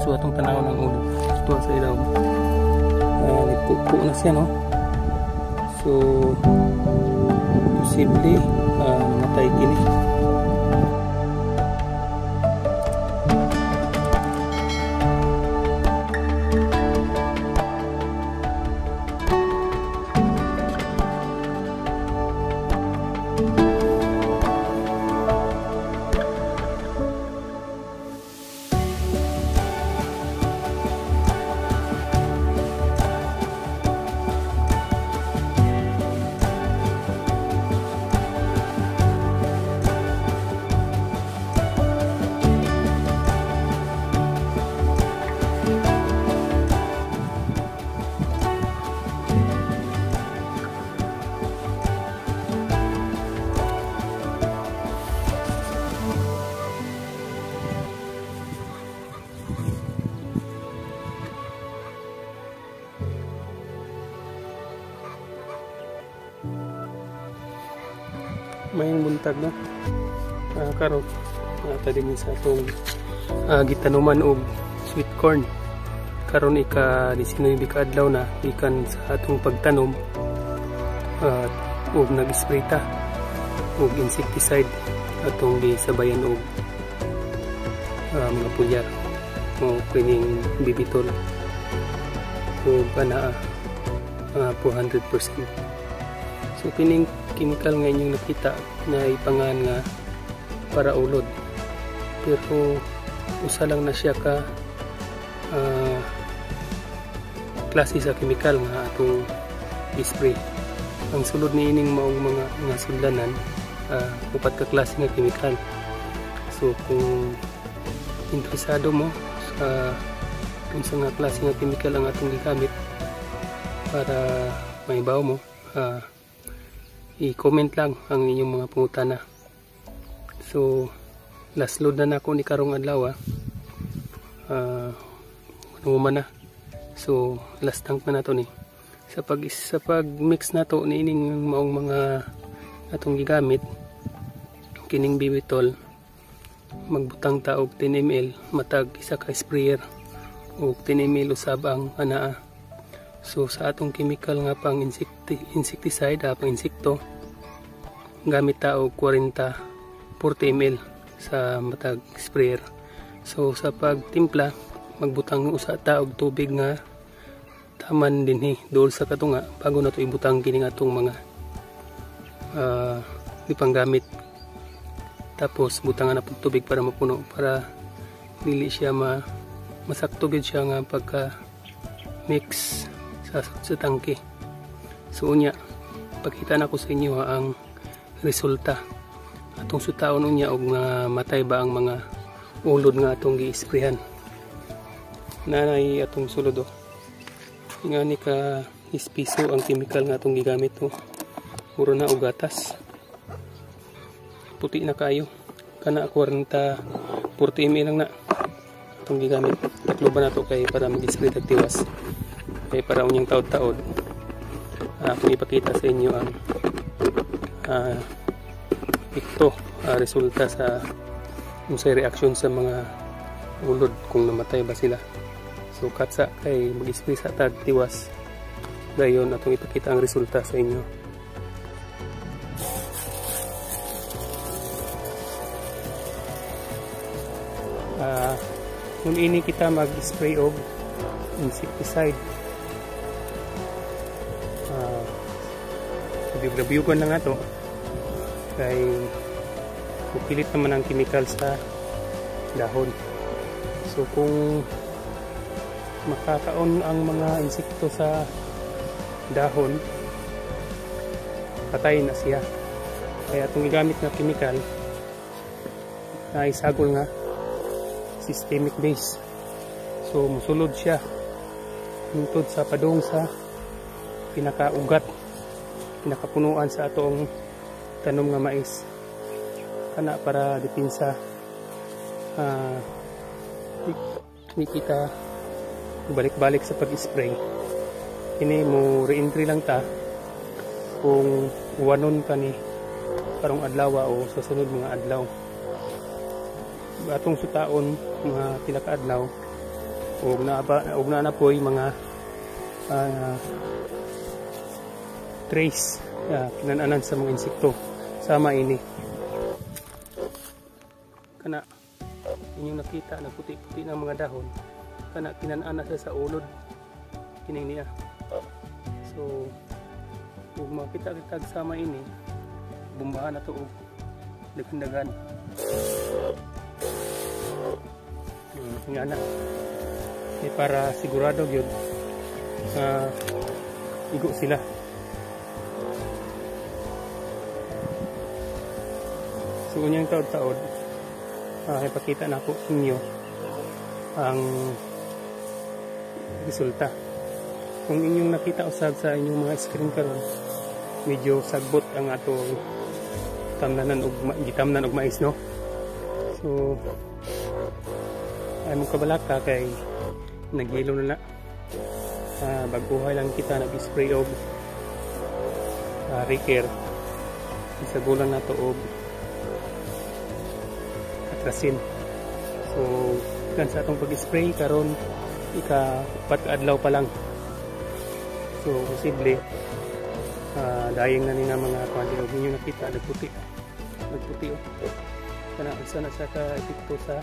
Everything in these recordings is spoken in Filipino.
So atong tanaw ng ulo. Ito sa ilaw. Uh, Nagpupo na siya no. So posible uh, namatay kini. Buntag no uh, karon uh, tadi min sa atong uh, gitanuman og sweet corn. Karon ika 19 ka adlaw na gikan sa atong pagtanom. Uh, og nag-spray ta. Og insecticide atong gisabayan og uh, mga pulyar o kining bibitol. O kana uh, 400% so kining chemical nga inyong nakita na ipangan nga para ulod. Pero usa lang na siya ka uh, klase sa chemical nga atong spray. Ang sulod ni ining maong mga nga sudlanan uh, upat ka klase nga chemical. So kung interesado mo sa kung sa nga klase nga chemical ang atong gigamit para maibaw mo uh, i-comment lang ang inyong mga pangutana. So, last load na nako ni karong adlaw ah. Uh, man na. So, last tank na nato ni. Sa pag sa pag mix nato ni ining maong mga atong gigamit kining bibitol magbutang ta og 10 ml matag isa ka sprayer og 10 ml usab ang anaa So sa atong chemical nga pang insecti insecticide, ah, pang insekto, gamit ta og 40 40 ml sa matag sprayer. So sa pagtimpla, magbutang usa ta og tubig nga taman dinhi dol sa katunga bago nato ibutang kini atong mga uh, ipanggamit. Tapos butangan na tubig para mapuno para dili siya ma masakto gid siya nga pagka mix sa, sa tangke. So unya, pakita na ko sa inyo ha, ang resulta. Atong sutaon unya og nga matay ba ang mga ulod nga atong giisprehan. Nanay atong sulod oh. Nga ni ka ispiso ang chemical nga atong gigamit oh. Puro na og gatas. Puti na kayo. Kana 40 40 ml lang na atong gigamit. Tatlo ba nato kay para mag-spray tag tiwas kay para unyang taod-taod uh, kung ipakita sa inyo ang uh, ito uh, resulta sa kung sa reaction sa mga ulod kung namatay ba sila. So katsa kay mag-spray sa tag tiwas. Gayon atong ipakita ang resulta sa inyo. Uh, kung ini kita mag-spray og insecticide biyog-biyugan na nga to kay kupilit naman ang chemical sa dahon. So kung makakaon ang mga insekto sa dahon patay na siya. Kaya itong igamit na chemical na isagol nga systemic base. So musulod siya hintod sa padong sa pinakaugat pinakapunuan sa atong tanom nga mais. Kana para dipinsa uh, di kita balik-balik sa pag-spray. Ini mo re-entry lang ta kung wanon ka ni karong adlaw o sa sunod mga adlaw. Atong sutaon mga pila ka adlaw ug na ug na na po'y mga uh, trace uh, kinananan sa mga insekto sama ini. Kana inyong nakita nagputi-puti ng mga dahon. Kana kinanana siya sa ulod. Kining niya. So kung makita kita sama ini bumbahan na to og dagan-dagan. Hmm, nga na. E para sigurado gyud uh, igo sila so unyang taod-taod uh, ipakita na po inyo ang resulta. Kung inyong nakita usab sa inyong mga screen karon medyo sagbot ang atong tamnanan og gitamnan og mais no? So ay mong kabalaka kay naghilo na na. Uh, baguhay lang kita nag-spray og uh, Riker isa bulan na to og atrasin so kan sa atong pag-spray karon ika pat adlaw pa lang. So posible uh, dayeng na ni nga mga kwanti og ninyo nakita nagputi. Nagputi oh. Kana usa na sa ka epekto sa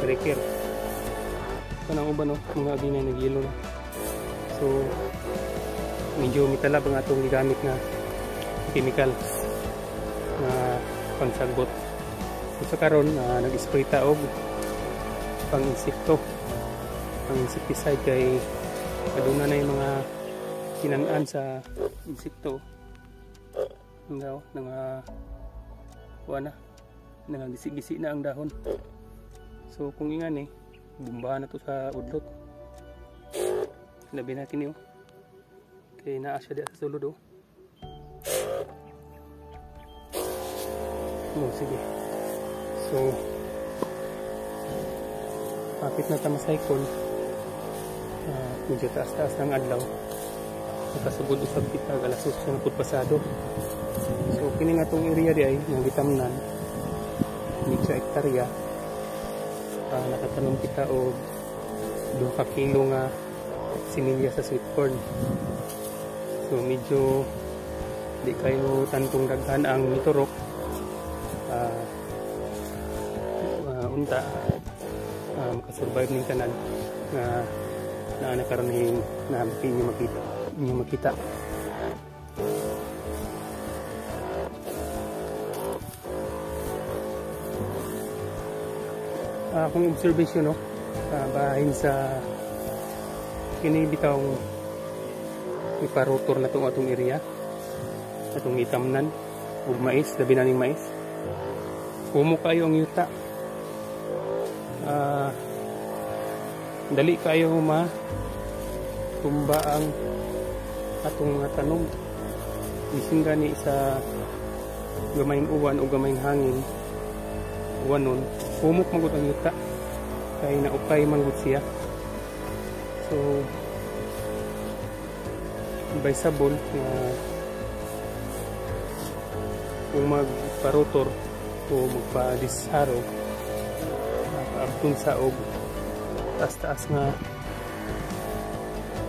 breaker kanang uban oh mga agi na na. So medyo mitalab ang atong gigamit na chemical pangsagbot so sa karon uh, nag-spray ta og pang insekto ang insecticide kay aduna na yung mga kinanaan sa insekto nga nga wala na. Gisi-gisi na ang dahon. So kung ingan eh bumbahan na to sa udlot. Labi natin yun kay naa siya sa sulod oh oh sige. So kapit na tama cycle uh, medyo taas-taas ng adlaw. Nakasugod usab kita alas 8 na pasado. So kini nga tong area di ay nga gitamnan medyo hektarya uh, nakatanom kita og 2 ka kilo nga similya sa sweet corn. So medyo di kayo tantong daghan ang miturok uh, unta uh, makasurvive ning tanan na na karon na inyo makita inyo makita. Uh, akong observation no? Uh, bahin sa kini bitaw iparotor na tong atong area atong itamnan ug mais labi na mais. Kumo kayo ang yuta uh, dali kayo ma tumba ang atong mga tanom. Bisin gani sa gamayng uwan o gamayng hangin. Uwanon humok magud ang yuta kay naupay man gud siya. So by sabon nga kung magparotor o magpa-disharo abtun sa og taas-taas nga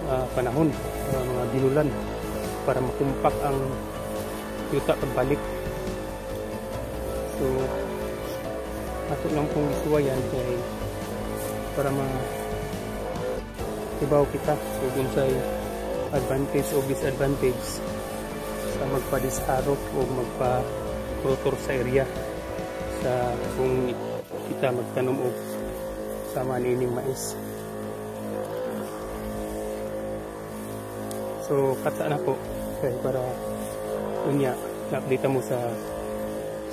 uh, panahon uh, mga binulan para makumpak ang yuta pagbalik. So ato lang pong isuwayan kay para ma ibaw kita. O kung sa advantage o disadvantage sa magpa-disarok o magpa-rotor sa area sa kung kita magtanom o sama nining mais. So kata na po. Kay para unya na-update mo sa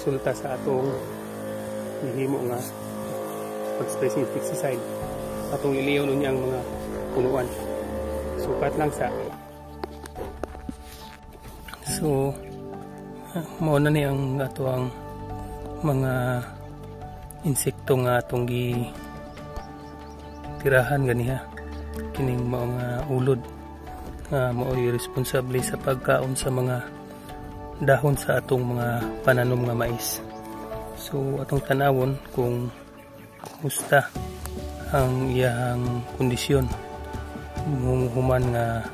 sulta sa atong hihimo nga pag-spray sa insecticide atong iliyaw nun ang mga punuan. Sukat lang sa. So mao na ni ang ato ang mga insekto nga atong gi tirahan ganiha kining mga ulod nga mao responsable sa pagkaon sa mga dahon sa atong mga pananom nga mais. So atong tanawon kung kumusta ang iyang kondisyon. Human nga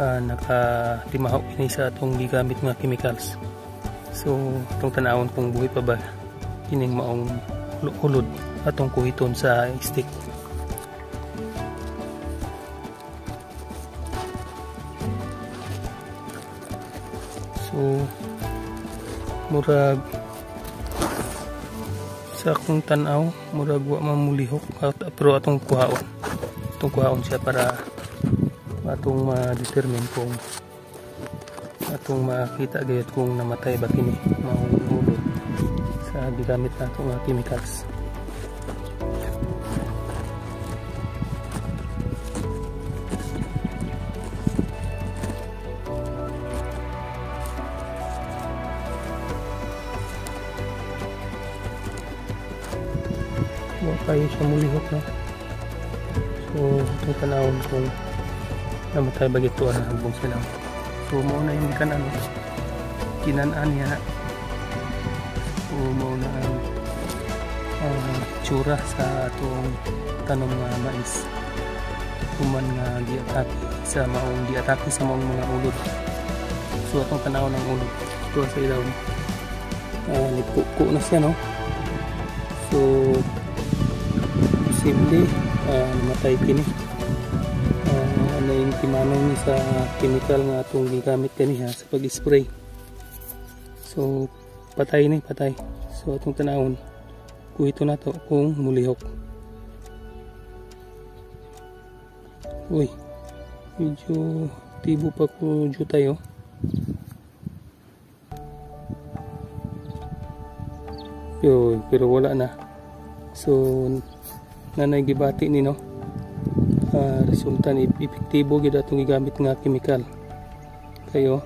uh, nakatimahok ini sa atong gigamit nga chemicals. So itong tanawon kung buhay pa ba kining maong ulod atong kuhiton sa stick so murag sa akong tanaw murag wa mamulihok pero atong kuhaon. Atong kuhaon siya para atong ma-determine kung atong makita gayud kung namatay ba kini mahulog sa gigamit nato nga chemicals wa kayo siya mulihok na. So itong tanawon kung namatay ba gito ang hambong silang so mo na yung kan ano kinanaan niya. So mo na ang uh, tsura sa atong tanom nga mais. Human nga giatake sa maong giatake sa maong mga ulod. So atong tanawon ng ulod ito sa ilaw. Uh, lipuko na siya no? So posible uh, namatay kini. Uh, ano yung timanong sa chemical nga atong gigamit kaniha sa pag-spray? So patay ni patay. So atong tanawon kuhito na to kung mulihok. Uy medyo tibo pa ko jutay oh Yo, pero wala na. So nanay gibati ni no? Uh, resulta ni epektibo gid atong gigamit nga chemical kayo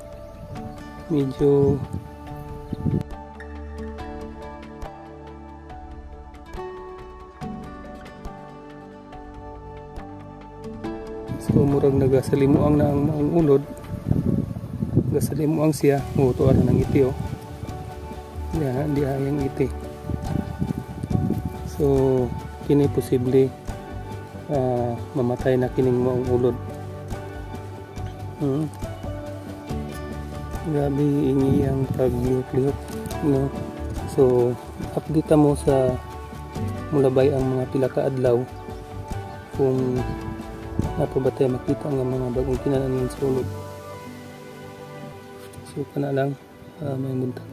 medyo so murag nagasalimuang na ang, ang ulod. Nagasalimuang siya. Muto ara ng iti oh. Yan di hayang iti. So kini posible uh, mamatay na kining maong ulod hmm. grabe ingi ang paglihok-lihok no? so update mo sa mulabay ang mga pila ka adlaw kung nato ba tayo makita ang mga bagong kinanan sa ulod so kana lang uh, may buntag